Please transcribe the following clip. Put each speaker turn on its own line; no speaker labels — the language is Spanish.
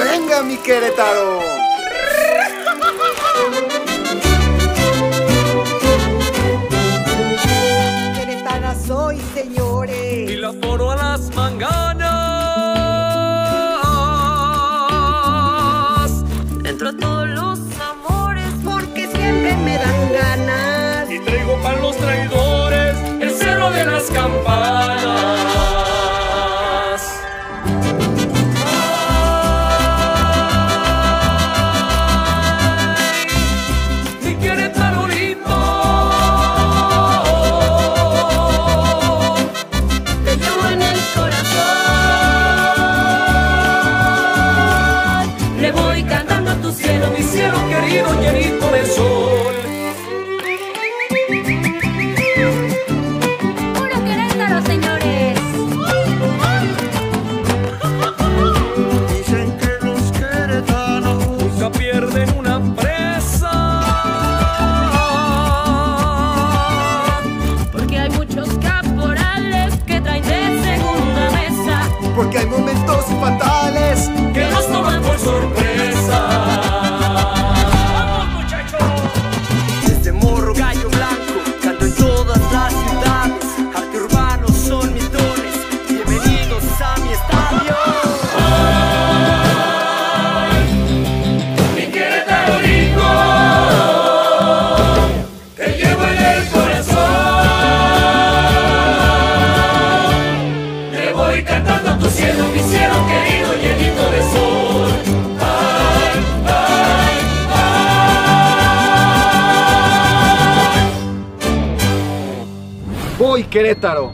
¡Arriba mi Querétaro!
Queretana soy, señores.
y la foro a las manganas.
Dentro de todos los amores.
Porque siempre me dan ganas.
Y traigo para los traidores
cielo,
Mi cielo querido llenito de sol. Cantando a tu cielo, mi cielo querido, llenito de sol. Ay.
Voy Querétaro